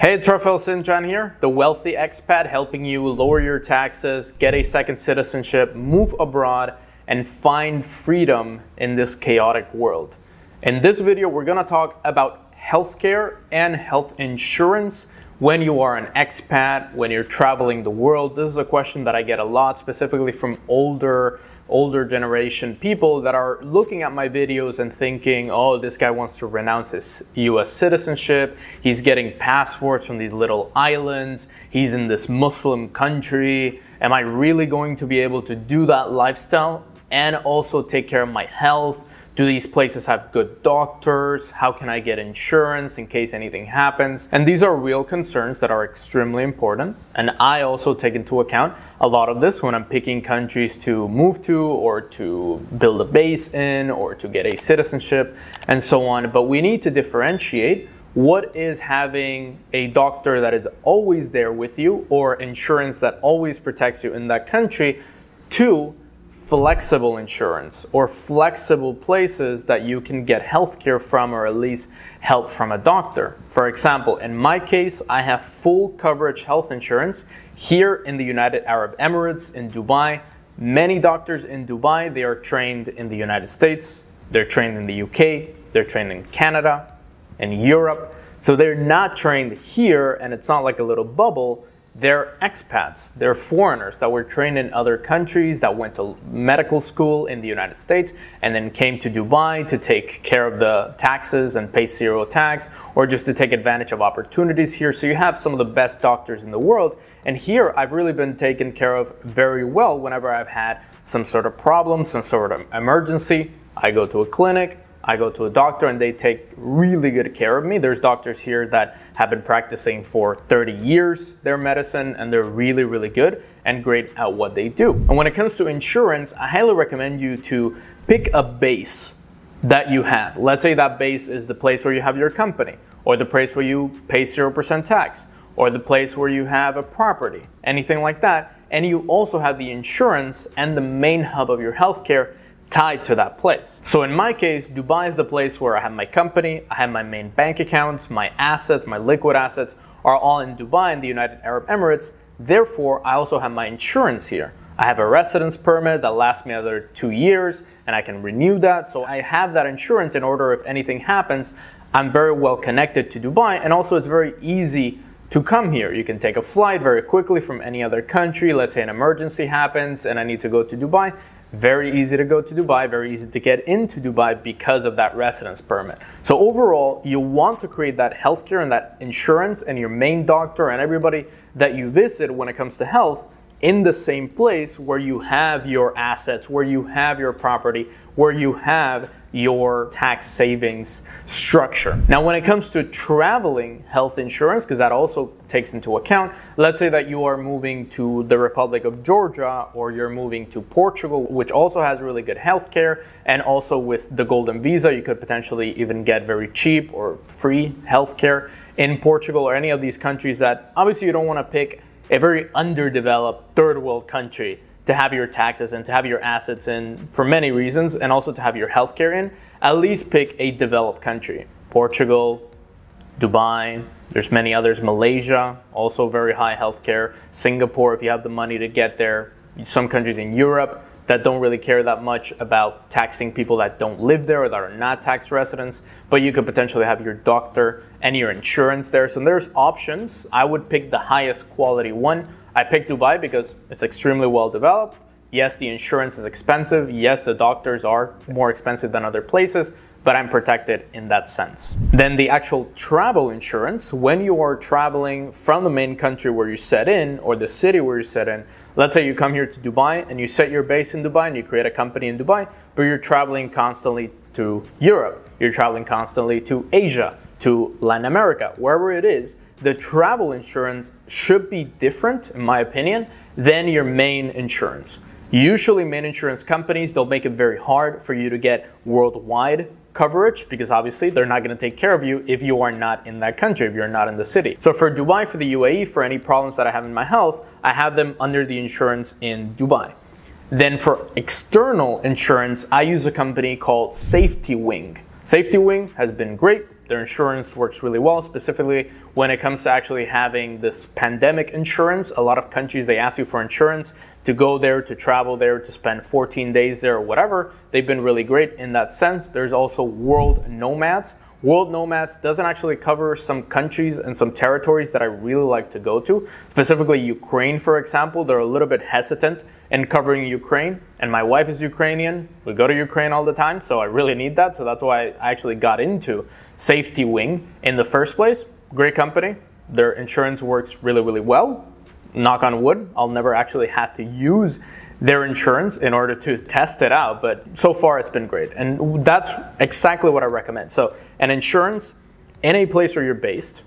Hey, it's Cintron here, the wealthy expat helping you lower your taxes, get a second citizenship, move abroad, and find freedom in this chaotic world. In this video, we're gonna talk about healthcare and health insurance when you are an expat, when you're traveling the world. This is a question that I get a lot, specifically from older older generation people that are looking at my videos and thinking, oh, this guy wants to renounce his US citizenship. He's getting passports from these little islands. He's in this Muslim country. Am I really going to be able to do that lifestyle and also take care of my health? Do these places have good doctors? How can I get insurance in case anything happens? And these are real concerns that are extremely important. And I also take into account a lot of this when I'm picking countries to move to or to build a base in or to get a citizenship and so on. But we need to differentiate what is having a doctor that is always there with you or insurance that always protects you in that country to flexible insurance or flexible places that you can get healthcare from or at least help from a doctor. For example, in my case, I have full coverage health insurance here in the United Arab Emirates in Dubai. Many doctors in Dubai, they are trained in the United States, they're trained in the UK, they're trained in Canada, in Europe. So they're not trained here and it's not like a little bubble they're expats, they're foreigners that were trained in other countries, that went to medical school in the United States, and then came to Dubai to take care of the taxes and pay zero tax, or just to take advantage of opportunities here. So you have some of the best doctors in the world. And here I've really been taken care of very well whenever I've had some sort of problem, some sort of emergency. I go to a clinic, I go to a doctor and they take really good care of me. There's doctors here that have been practicing for 30 years their medicine and they're really, really good and great at what they do. And when it comes to insurance, I highly recommend you to pick a base that you have. Let's say that base is the place where you have your company or the place where you pay 0% tax or the place where you have a property, anything like that. And you also have the insurance and the main hub of your healthcare tied to that place. So in my case, Dubai is the place where I have my company, I have my main bank accounts, my assets, my liquid assets are all in Dubai in the United Arab Emirates. Therefore, I also have my insurance here. I have a residence permit that lasts me another two years and I can renew that. So I have that insurance in order if anything happens, I'm very well connected to Dubai and also it's very easy to come here. You can take a flight very quickly from any other country. Let's say an emergency happens and I need to go to Dubai. Very easy to go to Dubai, very easy to get into Dubai because of that residence permit. So overall, you want to create that healthcare and that insurance and your main doctor and everybody that you visit when it comes to health in the same place where you have your assets, where you have your property, where you have your tax savings structure. Now, when it comes to traveling health insurance, because that also takes into account, let's say that you are moving to the Republic of Georgia or you're moving to Portugal, which also has really good healthcare, and also with the Golden Visa, you could potentially even get very cheap or free healthcare in Portugal or any of these countries that obviously you don't want to pick a very underdeveloped third world country to have your taxes and to have your assets in for many reasons and also to have your healthcare in, at least pick a developed country. Portugal, Dubai, there's many others, Malaysia, also very high healthcare, Singapore if you have the money to get there, some countries in Europe that don't really care that much about taxing people that don't live there or that are not tax residents, but you could potentially have your doctor and your insurance there. So there's options. I would pick the highest quality one I picked Dubai because it's extremely well developed. Yes, the insurance is expensive. Yes, the doctors are more expensive than other places, but I'm protected in that sense. Then the actual travel insurance, when you are traveling from the main country where you set in or the city where you set in, let's say you come here to Dubai and you set your base in Dubai and you create a company in Dubai, but you're traveling constantly to Europe, you're traveling constantly to Asia, to Latin America, wherever it is, the travel insurance should be different, in my opinion, than your main insurance. Usually, main insurance companies, they'll make it very hard for you to get worldwide coverage because obviously they're not going to take care of you if you are not in that country, if you're not in the city. So for Dubai, for the UAE, for any problems that I have in my health, I have them under the insurance in Dubai. Then for external insurance, I use a company called SafetyWing. Safety Wing has been great Their insurance works really well, specifically when it comes to actually having this pandemic insurance. A lot of countries they ask you for insurance to go there, to travel there, to spend 14 days there or whatever. They've been really great in that sense. There's also World Nomads World Nomads doesn't actually cover some countries and some territories that I really like to go to, specifically Ukraine, for example. They're a little bit hesitant in covering Ukraine, and my wife is Ukrainian. We go to Ukraine all the time, so I really need that. So that's why I actually got into SafetyWing in the first place. Great company. Their insurance works really, really well. Knock on wood, I'll never actually have to use their insurance in order to test it out. But so far, it's been great. And that's exactly what I recommend. So, an insurance in a place where you're based,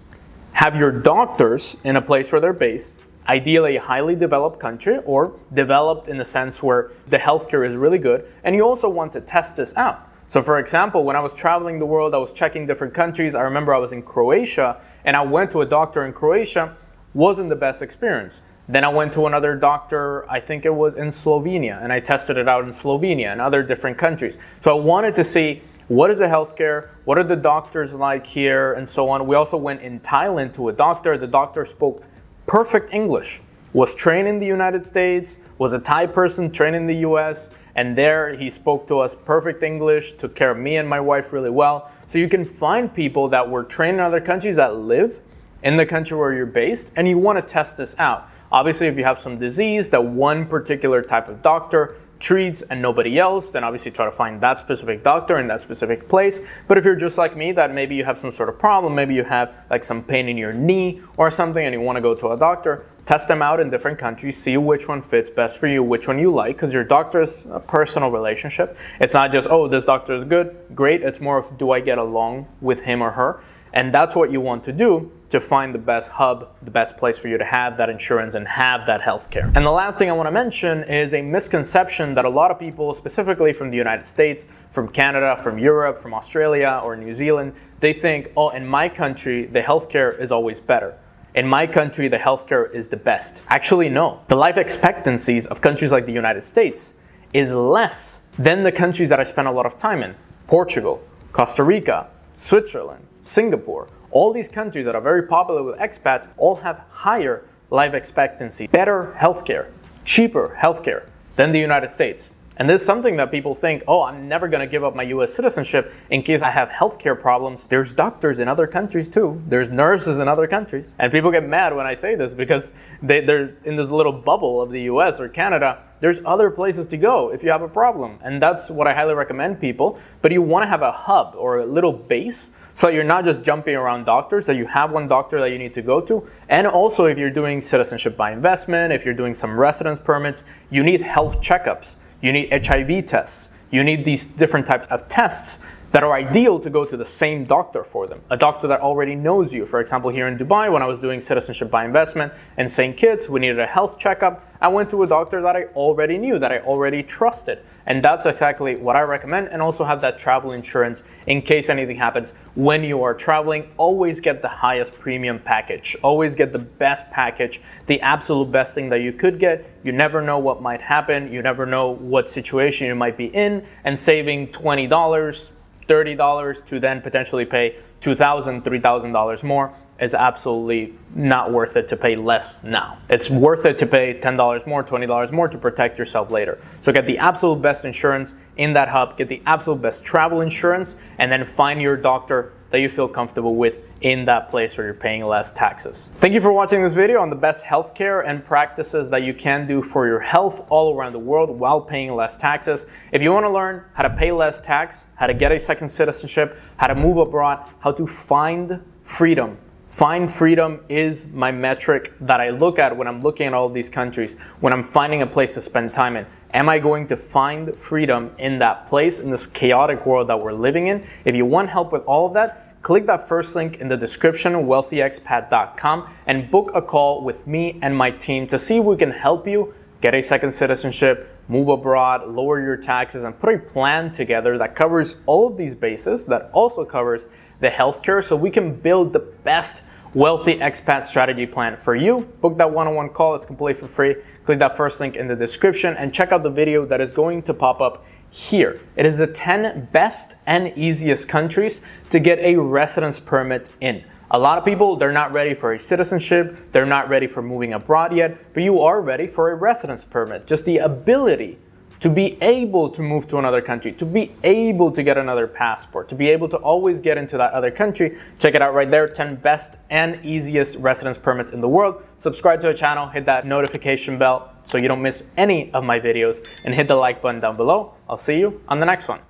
have your doctors in a place where they're based, ideally a highly developed country or developed in the sense where the healthcare is really good. And you also want to test this out. So, for example, when I was traveling the world, I was checking different countries. I remember I was in Croatia and I went to a doctor in Croatia, wasn't the best experience. Then I went to another doctor, I think it was in Slovenia, and I tested it out in Slovenia and other different countries. So I wanted to see what is the healthcare, what are the doctors like here, and so on. We also went in Thailand to a doctor. The doctor spoke perfect English, was trained in the United States, was a Thai person trained in the US, and there he spoke to us perfect English, took care of me and my wife really well. So you can find people that were trained in other countries that live in the country where you're based, and you want to test this out. Obviously, if you have some disease that one particular type of doctor treats and nobody else, then obviously try to find that specific doctor in that specific place. But if you're just like me, that maybe you have some sort of problem, maybe you have like some pain in your knee or something and you want to go to a doctor, test them out in different countries, see which one fits best for you, which one you like, because your doctor is a personal relationship. It's not just, oh, this doctor is good, great. It's more of, do I get along with him or her? And that's what you want to do to find the best hub, the best place for you to have that insurance and have that healthcare. And the last thing I want to mention is a misconception that a lot of people, specifically from the United States, from Canada, from Europe, from Australia, or New Zealand, they think, oh, in my country, the healthcare is always better. In my country, the healthcare is the best. Actually, no. The life expectancies of countries like the United States is less than the countries that I spend a lot of time in Portugal, Costa Rica, Switzerland, Singapore, all these countries that are very popular with expats all have higher life expectancy, better healthcare, cheaper healthcare than the United States. And this is something that people think, oh, I'm never going to give up my US citizenship in case I have healthcare problems. There's doctors in other countries too. There's nurses in other countries. And people get mad when I say this because they, they're in this little bubble of the US or Canada. There's other places to go if you have a problem. And that's what I highly recommend people. But you want to have a hub or a little base so you're not just jumping around doctors, that you have one doctor that you need to go to. And also, if you're doing citizenship by investment, if you're doing some residence permits, you need health checkups, you need HIV tests, you need these different types of tests that are ideal to go to the same doctor for them. A doctor that already knows you. For example, here in Dubai, when I was doing citizenship by investment and St. Kitts, we needed a health checkup. I went to a doctor that I already knew, that I already trusted. And that's exactly what I recommend. And also have that travel insurance in case anything happens when you are traveling. Always get the highest premium package. Always get the best package, the absolute best thing that you could get. You never know what might happen. You never know what situation you might be in. And saving $20, $30 to then potentially pay $2,000, $3,000 more is absolutely not worth it to pay less now. It's worth it to pay $10 more, $20 more to protect yourself later. So get the absolute best insurance in that hub, get the absolute best travel insurance, and then find your doctor that you feel comfortable with in that place where you're paying less taxes. Thank you for watching this video on the best healthcare and practices that you can do for your health all around the world while paying less taxes. If you want to learn how to pay less tax, how to get a second citizenship, how to move abroad, how to find freedom Find freedom is my metric that I look at when I'm looking at all these countries, when I'm finding a place to spend time in. Am I going to find freedom in that place, in this chaotic world that we're living in? If you want help with all of that, click that first link in the description, wealthyexpat.com, and book a call with me and my team to see if we can help you get a second citizenship, move abroad, lower your taxes, and put a plan together that covers all of these bases, that also covers the healthcare, so we can build the best wealthy expat strategy plan for you. Book that one-on-one call, it's completely for free. Click that first link in the description and check out the video that is going to pop up here. It is the 10 best and easiest countries to get a residence permit in. A lot of people, they're not ready for a citizenship, they're not ready for moving abroad yet, but you are ready for a residence permit. Just the ability to be able to move to another country, to be able to get another passport, to be able to always get into that other country. Check it out right there 10 best and easiest residence permits in the world. Subscribe to the channel, hit that notification bell so you don't miss any of my videos, and hit the like button down below. I'll see you on the next one.